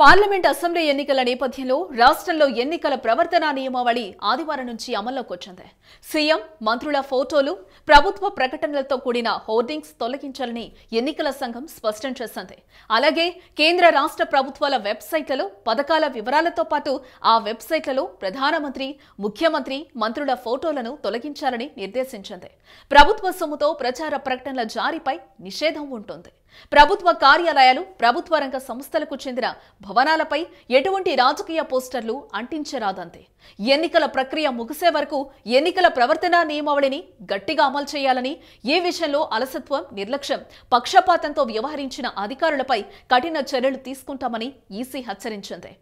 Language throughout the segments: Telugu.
పార్లమెంట్ అసెంబ్లీ ఎన్నికల నేపథ్యంలో రాష్ట్రంలో ఎన్నికల ప్రవర్తనా నియమావళి ఆదివారం నుంచి అమల్లోకి వచ్చింది. సీఎం మంత్రుల ఫోటోలు ప్రభుత్వ ప్రకటనలతో కూడిన హోర్డింగ్స్ తొలగించాలని ఎన్నికల సంఘం స్పష్టం చేసింది. అలాగే కేంద్ర రాష్ట్ర ప్రభుత్వాల వెబ్సైట్లలో పథకాల వివరాలతో పాటు ఆ వెబ్సైట్లలో ప్రధానమంత్రి ముఖ్యమంత్రి మంత్రుల ఫోటోలను తొలగించాలని నిర్దేశించింది. ప్రభుత్వ సొమ్ముతో ప్రచార ప్రకటనల జారీపై నిషేధం ఉంటుంది. ప్రభుత్వ కార్యాలయాలు ప్రభుత్వ రంగ సంస్థలకు చెందిన భవనాలపై ఎటువంటి రాజకీయ పోస్టర్లు అంటించరాదంతే. ఎన్నికల ప్రక్రియ ముగిసే వరకు ఎన్నికల ప్రవర్తన నియమావళిని గట్టిగా అమలు చేయాలని ఏ విషయంలో అలసత్వం నిర్లక్ష్యం పక్షపాతంతో వ్యవహరించిన అధికారులపై కఠిన చర్యలు తీసుకుంటామని ఈసీ హెచ్చరించింది.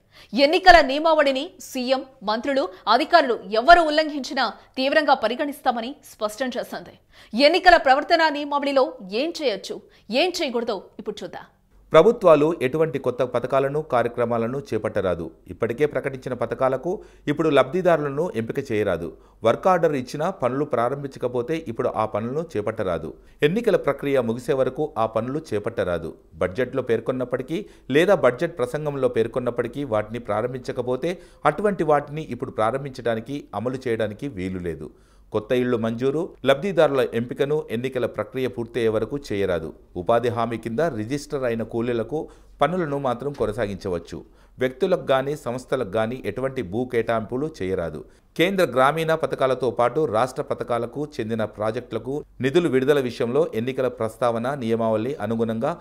ఎన్నికల నియమావళిని సీఎం మంత్రులు అధికారులు ఎవరు ఉల్లంఘించినా తీవ్రంగా పరిగణిస్తామని స్పష్టం చేసింది. ఎన్నికల ప్రవర్తన నియమావళిలో ఏం చేయొచ్చు ఏం చేయకూడదో ఇప్పుడు చూద్దాం. ప్రభుత్వాలు ఎటువంటి కొత్త పథకాలను కార్యక్రమాలను చేపట్టరాదు. ఇప్పటికే ప్రకటించిన పథకాలకు ఇప్పుడు లబ్ధిదారులను ఎంపిక చేయరాదు. వర్క్ ఆర్డర్ ఇచ్చినా పనులు ప్రారంభించకపోతే ఇప్పుడు ఆ పనులను చేపట్టరాదు. ఎన్నికల ప్రక్రియ ముగిసే వరకు ఆ పనులు చేపట్టరాదు. బడ్జెట్లో పేర్కొన్నప్పటికీ లేదా బడ్జెట్ ప్రసంగంలో పేర్కొన్నప్పటికీ వాటిని ప్రారంభించకపోతే అటువంటి వాటిని ఇప్పుడు ప్రారంభించడానికి అమలు చేయడానికి వీలు లేదు కొత్త ఇళ్ళు మంజూరు లబ్ధిదారుల ఎంపికను ఎన్నికల ప్రక్రియ పూర్తయ్యే వరకు చేయరాదు. ఉపాధి హామీ కింద రిజిస్టర్ అయిన కూలీలకు పనులను మాత్రం కొనసాగించవచ్చు. వ్యక్తులకు కానీ సంస్థలకు కానీ ఎటువంటి భూ కేటాయింపులు చేయరాదు. కేంద్ర గ్రామీణ పథకాలతో పాటు రాష్ట్ర పథకాలకు చెందిన ప్రాజెక్టులకు నిధులు విడుదల విషయంలో ఎన్నికల ప్రస్తావన నియమావళి అనుగుణంగా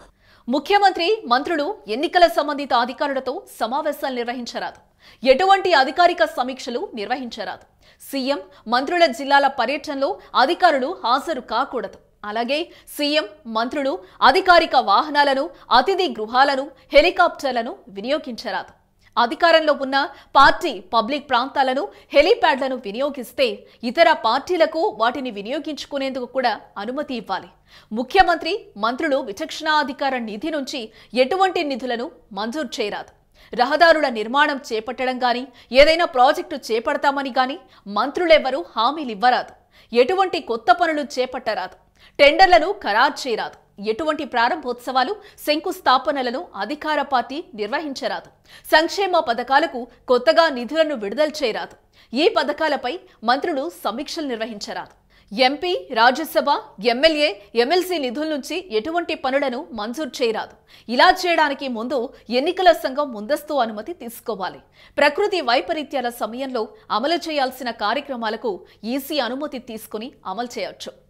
ముఖ్యమంత్రి మంత్రులు ఎన్నికల సంబంధిత అధికారులతో సమావేశాలు నిర్వహించరాదు. ఎటువంటి అధికారిక సమీక్షలు నిర్వహించరాదు. సీఎం మంత్రుల జిల్లాల పర్యటనలో అధికారులు హాజరు కాకూడదు. అలాగే సీఎం మంత్రులు అధికారిక వాహనాలను అతిథి గృహాలను హెలికాప్టర్లను వినియోగించరాదు. అధికారంలో ఉన్న పార్టీ పబ్లిక్ ప్రాంతాలను హెలీప్యాడ్లను వినియోగిస్తే ఇతర పార్టీలకు వాటిని వినియోగించుకునేందుకు కూడా అనుమతి ఇవ్వాలి. ముఖ్యమంత్రి మంత్రులు విచక్షణాధికార నిధి నుంచి ఎటువంటి నిధులను మంజూరు చేయరాదు. రహదారుల నిర్మాణం చేపట్టడం గాని ఏదైనా ప్రాజెక్టు చేపడతామని గాని మంత్రులెవ్వరూ హామీలివ్వరాదు. ఎటువంటి కొత్త పనులు చేపట్టరాదు. టెండర్లను ఖరారు చేయరాదు. ఎటువంటి ప్రారంభోత్సవాలు శంకుస్థాపనలను అధికార పార్టీ నిర్వహించరాదు. సంక్షేమ పథకాలకు కొత్తగా నిధులను విడుదల చేయరాదు. ఈ పథకాలపై మంత్రులు సమీక్షలు నిర్వహించరాదు. ఎంపీ రాజ్యసభ ఎమ్మెల్యే ఎమ్మెల్సీ నిధుల నుంచి ఎటువంటి పనులను మంజూరు చేయరాదు. ఇలా చేయడానికి ముందు ఎన్నికల సంఘం ముందస్తు అనుమతి తీసుకోవాలి. ప్రకృతి వైపరీత్యాల సమయంలో అమలు చేయాల్సిన కార్యక్రమాలకు ఈసీ అనుమతి తీసుకుని అమలు చేయవచ్చు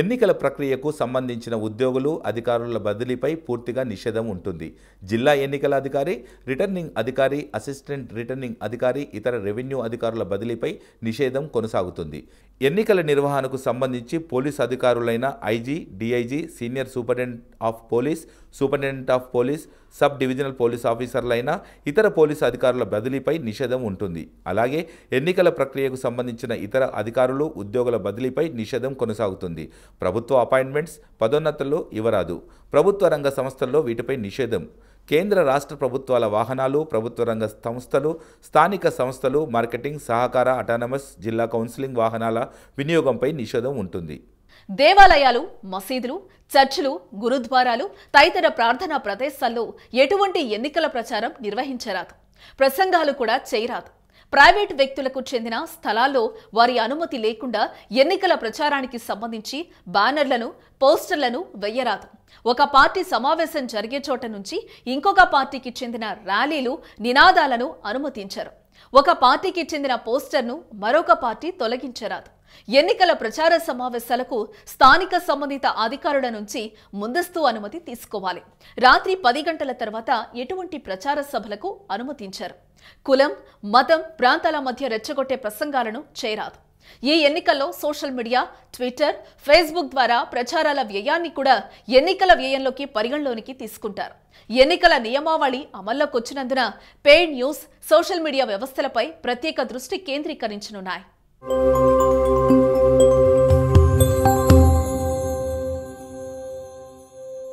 ఎన్నికల ప్రక్రియకు సంబంధించిన ఉద్యోగులు అధికారుల బదిలీపై పూర్తిగా నిషేధం ఉంటుంది. జిల్లా ఎన్నికల అధికారి రిటర్నింగ్ అధికారి అసిస్టెంట్ రిటర్నింగ్ అధికారి ఇతర రెవెన్యూ అధికారుల బదిలీపై నిషేధం కొనసాగుతుంది. ఎన్నికల నిర్వహణకు సంబంధించి police అధికారులైన IG DIG senior superintendent of police superintendent of police sub divisional police ఆఫీసర్లైన ఇతర పోలీసు అధికారుల బదిలీపై నిషేధం ఉంటుంది. అలాగే ఎన్నికల ప్రక్రియకు సంబంధించిన ఇతర అధికారులు ఉద్యోగుల బదిలీపై నిషేధం కొనసాగుతుంది. ప్రభుత్వ అపాయింట్మెంట్స్ పదోన్నతులు ఇవ్వరాదు. ప్రభుత్వ రంగ సంస్థల్లో వీటిపై నిషేధం. కేంద్ర రాష్ట్ర ప్రభుత్వాల వాహనాలు ప్రభుత్వ రంగ సంస్థలు స్థానిక సంస్థలు మార్కెటింగ్ సహకార అటానమస్ జిల్లా కౌన్సిలింగ్ వాహనాల వినియోగంపై నిషేధం ఉంటుంది. దేవాలయాలు మసీదులు చర్చిలు గురుద్వారాలు తదితర ప్రార్థనా ప్రదేశాల్లో ఎటువంటి ఎన్నికల ప్రచారం నిర్వహించరాదు. ప్రసంగాలు కూడా చేయరాదు. ప్రైవేట్ వ్యక్తులకు చెందిన స్థలాల్లో వారి అనుమతి లేకుండా ఎన్నికల ప్రచారానికి సంబంధించి బ్యానర్లను పోస్టర్లను వెయ్యరాదు ఒక పార్టీ సమావేశం జరిగే చోట నుంచి ఇంకొక పార్టీకి చెందిన ర్యాలీలు నినాదాలను అనుమతించరు. ఒక పార్టీకి చెందిన పోస్టర్ను మరొక పార్టీ తొలగించరాదు. ఎన్నికల ప్రచార సమావేశాలకు స్థానిక సంబంధిత అధికారుల నుంచి ముందస్తు అనుమతి తీసుకోవాలి. రాత్రి పది గంటల తర్వాత ఎటువంటి ప్రచార సభలకు అనుమతించారు. కులం మతం ప్రాంతాల మధ్య రెచ్చగొట్టే ప్రసంగాలను చేయరాదు. ఈ ఎన్నికల్లో సోషల్ మీడియా ట్విట్టర్ ఫేస్బుక్ ద్వారా ప్రచారాల వ్యయాన్ని కూడా ఎన్నికల వ్యయంలోకి పరిగణలోనికి తీసుకుంటారు. ఎన్నికల నియమావళి అమల్లోకి వచ్చినందున పెయిడ్ న్యూస్ సోషల్ మీడియా వ్యవస్థలపై ప్రత్యేక దృష్టి కేంద్రీకరించనున్నాయి.